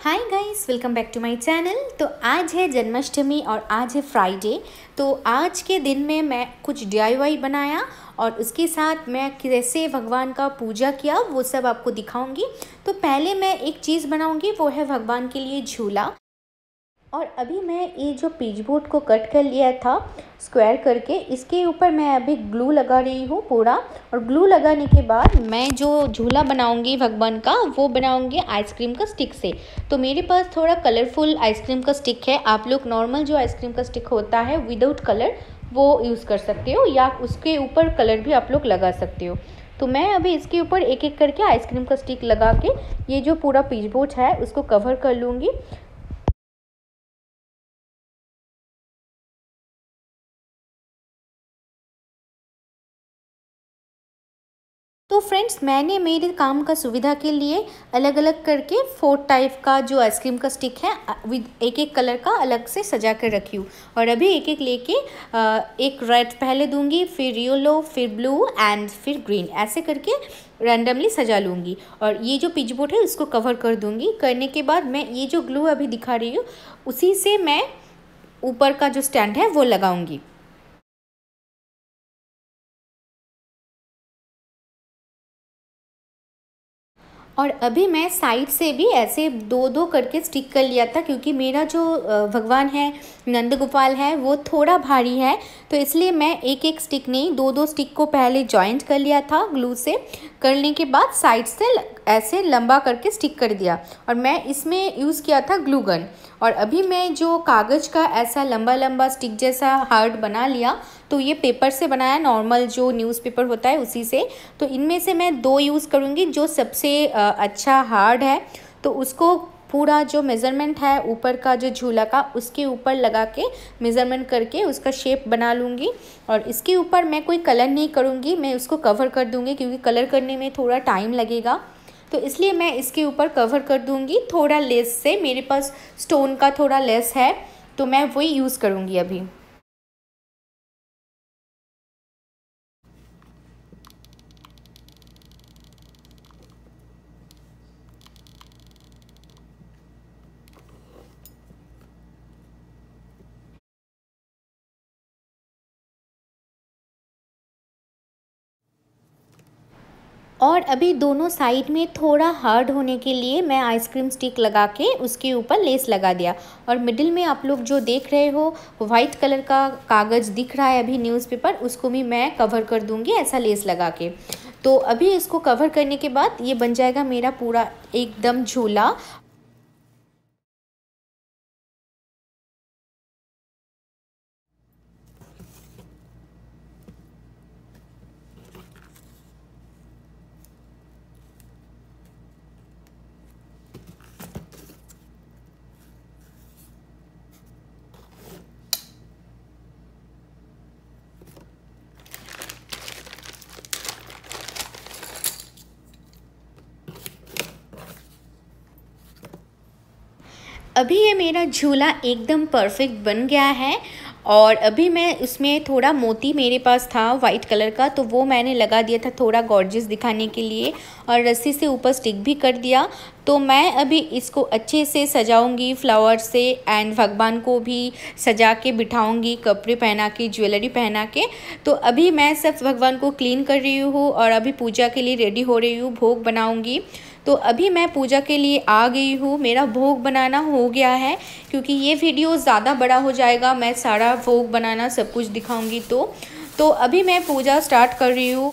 Hi guys welcome back to my channel तो आज है जन्माष्टमी और आज है फ्राइडे तो आज के दिन में मैं कुछ डी बनाया और उसके साथ मैं कैसे भगवान का पूजा किया, वो सब आपको दिखाऊँगी. तो पहले मैं एक चीज़ बनाऊँगी, वो है भगवान के लिए झूला. और अभी मैं ये जो पीच बोर्ड को कट कर लिया था स्क्वायर करके, इसके ऊपर मैं अभी ग्लू लगा रही हूँ पूरा। और ग्लू लगाने के बाद मैं जो झूला बनाऊँगी भगवान का, वो बनाऊँगी आइसक्रीम का स्टिक से। तो मेरे पास थोड़ा कलरफुल आइसक्रीम का स्टिक है। आप लोग नॉर्मल जो आइसक्रीम का स्टिक होता है विदाउट कलर वो यूज़ कर सकते हो। या उसके ऊपर कलर भी आप लोग लगा सकते हो। तो मैं अभी इसके ऊपर एक एक करके आइसक्रीम का स्टिक लगा के, ये जो पूरा पीच बोर्ड है, उसको कवर कर लूँगी। तो फ्रेंड्स मैंने मेरे काम का सुविधा के लिए अलग अलग करके फोर टाइप का जो आइसक्रीम का स्टिक है विद एक एक कलर का अलग से सजा कर रखी हूँ। और अभी एक एक लेके एक रेड पहले दूँगी, फिर येलो फिर ब्लू एंड फिर ग्रीन ऐसे करके रैंडमली सजा लूँगी। और ये जो पिच बोर्ड है, उसको कवर कर दूँगी। करने के बाद मैं ये जो ग्लू अभी दिखा रही हूँ, उसी से मैं ऊपर का जो स्टैंड है, वो लगाऊँगी। और अभी मैं साइड से भी ऐसे दो दो करके स्टिक कर लिया था क्योंकि मेरा जो भगवान है, नंद गोपाल है, वो थोड़ा भारी है तो इसलिए मैं एक एक स्टिक नहीं दो दो स्टिक को पहले जॉइंट कर लिया था ग्लू से। करने के बाद साइड से ऐसे लंबा करके स्टिक कर दिया। और मैं इसमें यूज़ किया था ग्लू गन और अभी मैं जो कागज़ का ऐसा लंबा लंबा स्टिक जैसा हार्ड बना लिया तो ये पेपर से बनाया नॉर्मल जो न्यूज़पेपर होता है उसी से। तो इनमें से मैं दो यूज़ करूँगी जो सबसे अच्छा हार्ड है। तो उसको पूरा जो मेज़रमेंट है, ऊपर का जो झूला का, उसके ऊपर लगा के मेज़रमेंट करके उसका शेप बना लूँगी। और इसके ऊपर मैं कोई कलर नहीं करूँगी, मैं उसको कवर कर दूँगी, क्योंकि कलर करने में थोड़ा टाइम लगेगा। तो इसलिए मैं इसके ऊपर कवर कर दूँगी। थोड़ा लेस से, मेरे पास स्टोन का थोड़ा लेस है तो मैं वही यूज़ करूँगी अभी। और अभी दोनों साइड में थोड़ा हार्ड होने के लिए मैं आइसक्रीम स्टिक लगा के उसके ऊपर लेस लगा दिया। और मिडिल में आप लोग जो देख रहे हो वाइट कलर का कागज़ दिख रहा है अभी न्यूज़पेपर उसको भी मैं कवर कर दूँगी ऐसा लेस लगा के। तो अभी इसको कवर करने के बाद ये बन जाएगा मेरा पूरा एकदम झूला। अभी ये मेरा झूला एकदम परफेक्ट बन गया है और अभी मैं उसमें थोड़ा मोती मेरे पास था वाइट कलर का तो वो मैंने लगा दिया था थोड़ा गॉर्जियस दिखाने के लिए और रस्सी से ऊपर स्टिक भी कर दिया। तो मैं अभी इसको अच्छे से सजाऊँगी फ्लावर से एंड भगवान को भी सजा के बिठाऊँगी कपड़े पहना के ज्वेलरी पहना के। तो अभी मैं सब भगवान को क्लीन कर रही हूँ और अभी पूजा के लिए रेडी हो रही हूँ, भोग बनाऊँगी। तो अभी मैं पूजा के लिए आ गई हूँ। मेरा भोग बनाना हो गया है, क्योंकि ये वीडियो ज़्यादा बड़ा हो जाएगा। मैं सारा भोग बनाना सब कुछ दिखाऊँगी तो। तो अभी मैं पूजा स्टार्ट कर रही हूँ।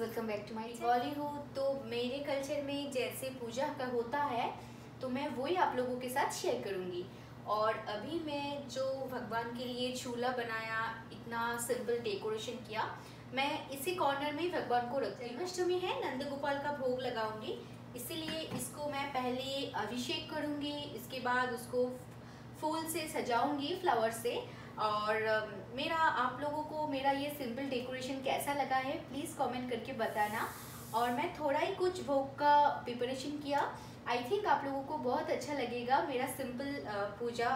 वेलकम बैक टू माय हो। तो मेरे कल्चर में जैसे पूजा का होता है तो मैं वही आप लोगों के साथ शेयर करूँगी। और अभी मैं जो भगवान के लिए झूला बनाया इतना सिंपल डेकोरेशन किया मैं इसी कॉर्नर में भगवान को रख जन्माष्टमी है नंद गोपाल का भोग लगाऊँगी। इसीलिए इसको मैं पहले अभिषेक करूँगी इसके बाद उसको फूल से सजाऊँगी फ्लावर से। और मेरा, आप लोगों को मेरा ये सिंपल डेकोरेशन कैसा लगा है प्लीज़ कमेंट करके बताना। और मैं थोड़ा ही कुछ भोग का प्रिपरेशन किया। आई थिंक आप लोगों को बहुत अच्छा लगेगा मेरा सिंपल पूजा।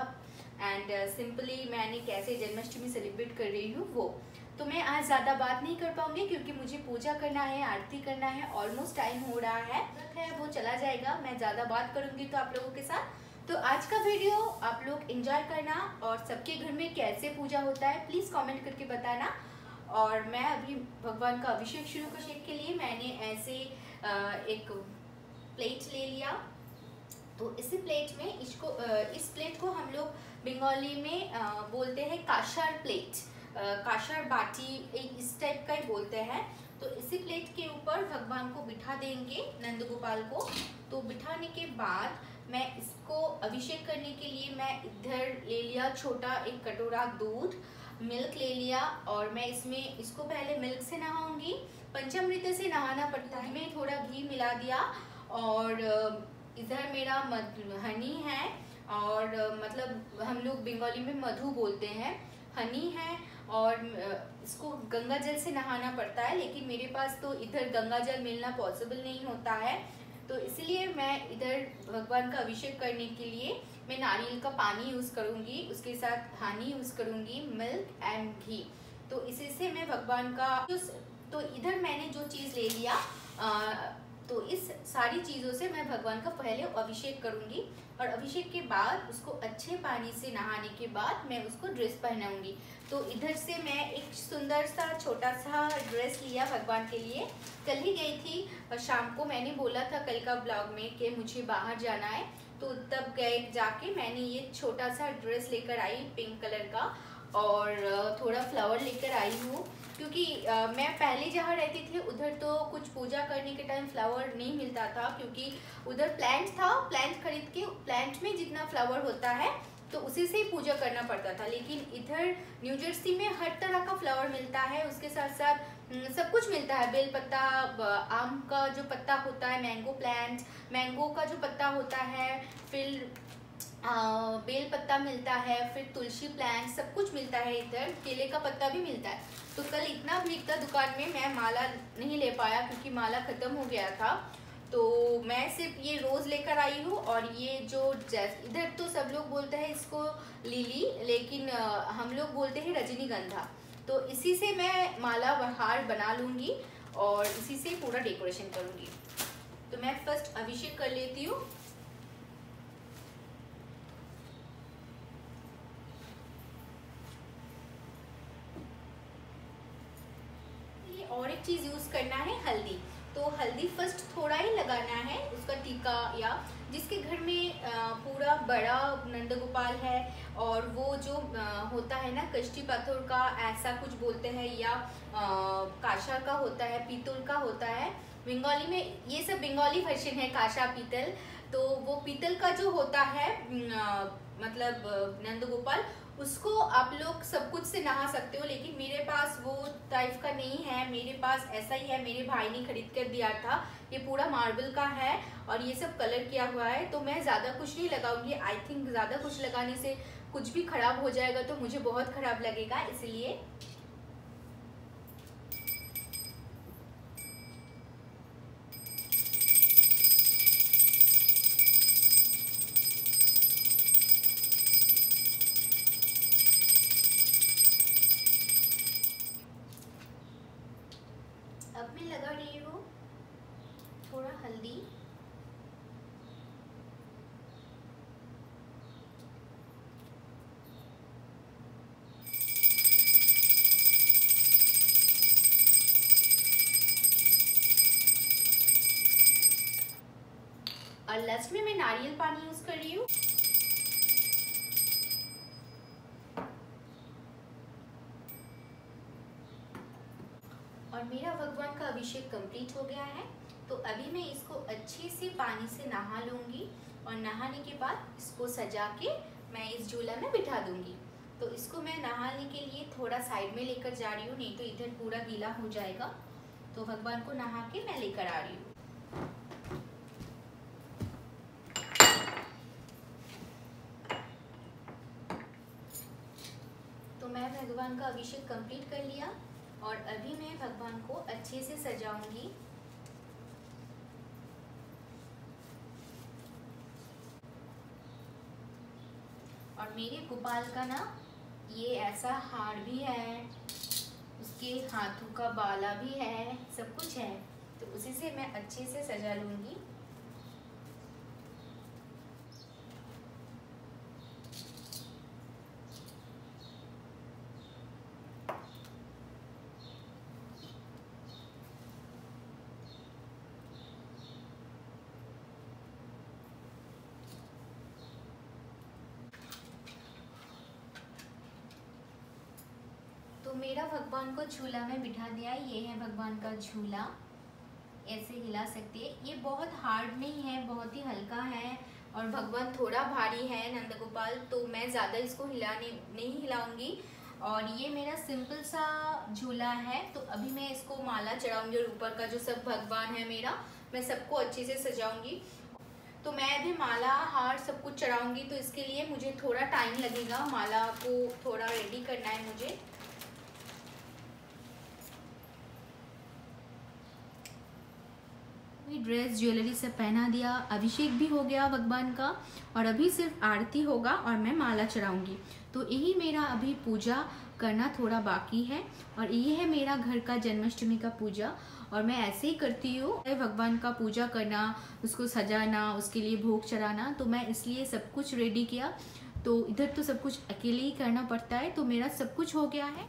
एंड सिंपली मैंने कैसे जन्माष्टमी सेलिब्रेट कर रही हूँ, वो। तो मैं आज ज़्यादा बात नहीं कर पाऊँगी क्योंकि मुझे पूजा करना है, आरती करना है ऑलमोस्ट टाइम हो रहा है, वो चला जाएगा। मैं ज़्यादा बात करूँगी तो आप लोगों के साथ। तो आज का वीडियो आप लोग इंजॉय करना और सबके घर में कैसे पूजा होता है प्लीज़ कमेंट करके बताना। और मैं अभी भगवान का अभिषेक शुरू करने के लिए मैंने ऐसे एक प्लेट ले लिया। तो इसी प्लेट में इसको इस प्लेट को हम लोग बंगाली में बोलते हैं काशार प्लेट काशर बाटी इस टाइप का ही बोलते हैं। तो इसी प्लेट के ऊपर भगवान को बिठा देंगे, नंद गोपाल को। तो बिठाने के बाद मैं इसको अभिषेक करने के लिए मैं इधर ले लिया छोटा एक कटोरा दूध, मिल्क ले लिया और मैं इसमें, इसको पहले मिल्क से नहाऊँगी, पंचामृत से नहाना पड़ता है। मैं थोड़ा घी मिला दिया और इधर मेरा हनी है और मतलब हम लोग बंगाली में मधु बोलते हैं, हनी है और इसको गंगा जल से नहाना पड़ता है, लेकिन मेरे पास तो इधर गंगा जल मिलना पॉसिबल नहीं होता है। तो इसलिए मैं इधर भगवान का अभिषेक करने के लिए मैं नारियल का पानी यूज़ करूँगी उसके साथ हानी यूज़ करूँगी मिल्क एंड घी तो इसी से मैं भगवान का तो इधर मैंने जो चीज़ ले लिया आ, तो इस सारी चीज़ों से मैं भगवान का पहले अभिषेक करूँगी और अभिषेक के बाद उसको अच्छे पानी से नहाने के बाद मैं उसको ड्रेस पहनाऊँगी। तो इधर से मैं एक सुंदर सा, छोटा सा ड्रेस लिया भगवान के लिए। कल ही गई थी और शाम को मैंने बोला था कल का ब्लॉग में कि मुझे बाहर जाना है। तो तब गए जाके मैंने ये छोटा सा ड्रेस लेकर आई पिंक कलर का और थोड़ा फ्लावर लेकर आई हूँ। क्योंकि आ, मैं पहले जहाँ रहती थी उधर तो कुछ पूजा करने के टाइम फ्लावर नहीं मिलता था क्योंकि उधर प्लांट था प्लांट खरीद के प्लांट में जितना फ्लावर होता है तो उसी से ही पूजा करना पड़ता था। लेकिन इधर न्यू जर्सी में हर तरह का फ्लावर मिलता है उसके साथ साथ सब कुछ मिलता है। बेल पत्ता आम का जो पत्ता होता है मैंगो प्लांट मैंगो का जो पत्ता होता है फिर बेल पत्ता मिलता है, फिर तुलसी प्लांट सब कुछ मिलता है इधर, केले का पत्ता भी मिलता है। तो कल इतना भीड़ था दुकान में, मैं माला नहीं ले पाया क्योंकि माला ख़त्म हो गया था। तो मैं सिर्फ़ ये रोज़ लेकर आई हूँ और ये जो जैस, इधर तो सब लोग बोलते हैं इसको लिली, लेकिन हम लोग बोलते हैं रजनीगंधा। तो इसी से मैं माला हार बना लूँगी और इसी से पूरा डेकोरेशन करूँगी। तो मैं फ़र्स्ट अभिषेक कर लेती हूँ और एक चीज़ यूज़ करना है हल्दी। तो हल्दी फ़र्स्ट थोड़ा ही लगाना है, उसका टीका या जिसके घर में पूरा बड़ा नंदगोपाल है और वो जो होता है ना कष्टी पत्थर का, ऐसा कुछ बोलते हैं या काशा का होता है, पीतल का होता है, बंगाली में ये सब बंगाली वर्जन है काशा, पीतल। तो वो पीतल का जो होता है मतलब नंद गोपाल उसको आप लोग सब कुछ से नहा सकते हो, लेकिन मेरे पास वो टाइप का नहीं है। मेरे पास ऐसा ही है, मेरे भाई ने खरीद कर दिया था। ये पूरा मार्बल का है और ये सब कलर किया हुआ है। तो मैं ज़्यादा कुछ नहीं लगाऊँगी। आई थिंक ज़्यादा कुछ लगाने से कुछ भी ख़राब हो जाएगा तो मुझे बहुत ख़राब लगेगा, इसलिए अब मैं लगा रही हूँ। थोड़ा हल्दी। और लास्ट में मैं नारियल पानी यूज़ कर रही हूँ और मेरा भगवान का अभिषेक कंप्लीट हो गया है तो अभी मैं इसको अच्छे से पानी से नहा लूँगी और नहाने के बाद इसको सजा के मैं इस झूला में बिठा दूँगी। तो इसको मैं नहाने के लिए थोड़ा साइड में लेकर जा रही हूँ, नहीं तो इधर पूरा गीला हो जाएगा। तो भगवान को नहा के मैं लेकर आ रही हूँ। तो मैं भगवान का अभिषेक कंप्लीट कर लिया। और अभी मैं भगवान को अच्छे से सजाऊँगी। और मेरे गोपाल का ना, ये ऐसा हार भी है, उसके हाथों का बाला भी है, सब कुछ है तो उसी से मैं अच्छे से सजा लूँगी। मेरा भगवान को झूला में बिठा दिया, ये है भगवान का झूला। ऐसे हिला सकते हैं। ये बहुत हार्ड नहीं है, बहुत ही हल्का है और भगवान थोड़ा भारी है नंदगोपाल तो मैं ज़्यादा इसको हिलाने नहीं हिलाऊँगी। और ये मेरा सिंपल सा झूला है तो अभी मैं इसको माला चढ़ाऊँगी और ऊपर का जो सब भगवान है मेरा, मैं सबको अच्छे से सजाऊँगी। तो मैं अभी माला, हार सब कुछ चढ़ाऊँगी तो इसके लिए मुझे थोड़ा टाइम लगेगा। माला को थोड़ा रेडी करना है मुझे। ड्रेस ज्वेलरी सब पहना दिया, अभिषेक भी हो गया भगवान का, और अभी सिर्फ़ आरती होगा और मैं माला चढ़ाऊँगी। तो यही मेरा अभी पूजा करना थोड़ा बाकी है, और ये है मेरा घर का जन्माष्टमी का पूजा। और मैं ऐसे ही करती हूँ भगवान का पूजा करना, उसको सजाना, उसके लिए भोग चढ़ाना तो मैं इसलिए सब कुछ रेडी किया। तो इधर तो सब कुछ अकेले ही करना पड़ता है तो मेरा सब कुछ हो गया है।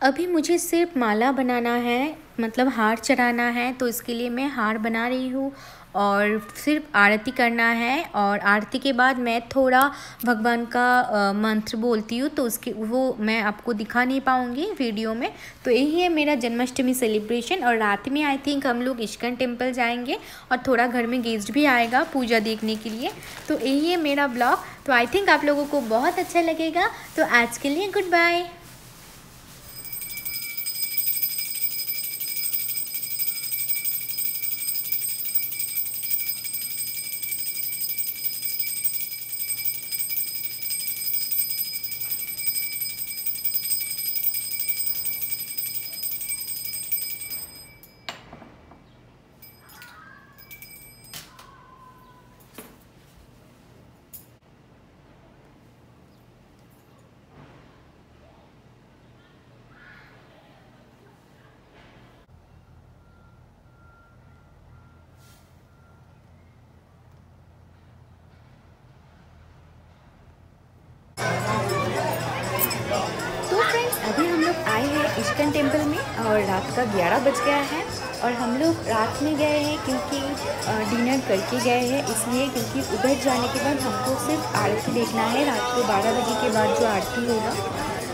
अभी मुझे सिर्फ़ माला बनाना है मतलब हार चढ़ाना है तो इसके लिए मैं हार बना रही हूँ और सिर्फ़ आरती करना है और आरती के बाद मैं थोड़ा भगवान का मंत्र बोलती हूँ तो उसके, वो मैं आपको दिखा नहीं पाऊँगी वीडियो में। तो यही है मेरा जन्माष्टमी सेलिब्रेशन और रात में आई थिंक हम लोग इश्कन टेंपल जाएँगे और थोड़ा घर में गेस्ट भी आएगा पूजा देखने के लिए। तो यही है मेरा ब्लॉग। तो आई थिंक आप लोगों को बहुत अच्छा लगेगा। तो आज के लिए गुड बाय। इस्कन टेंपल में और रात का ग्यारह बज गया है और हम लोग रात में गए हैं क्योंकि डिनर करके गए हैं, इसलिए क्योंकि उधर जाने के बाद हमको सिर्फ़ आरती देखना है। रात को बारह बजे के बाद जो आरती होगा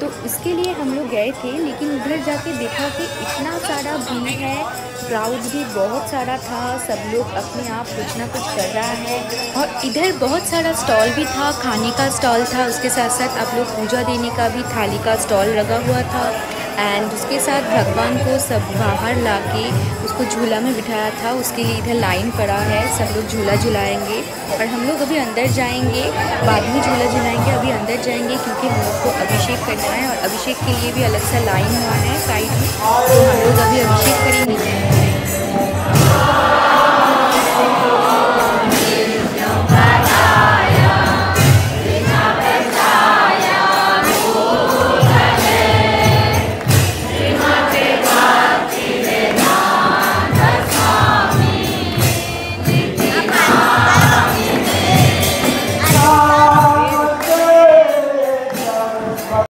तो इसके लिए हम लोग गए थे, लेकिन उधर जाके देखा कि इतना सारा भीड़ है क्राउड भी बहुत सारा था, सब लोग अपने आप कुछ ना कुछ कर रहा है। और इधर बहुत सारा स्टॉल भी था, खाने का स्टॉल था, उसके साथ साथ आप लोग पूजा देने का भी थाली का स्टॉल लगा हुआ था। एंड उसके साथ भगवान को सब बाहर ला के उसको झूला में बिठाया था, उसके लिए इधर लाइन पड़ा है, सब लोग झूला झुलाएँगे। और हम लोग अभी अंदर जाएँगे, बाद में झूला झुलाएँगे, अभी अंदर जाएँगे क्योंकि हम लोग को अभिषेक करना है और अभिषेक के लिए भी अलग सा लाइन हुआ है साइड में। तो हम लोग अभी अभिषेक करेंगे।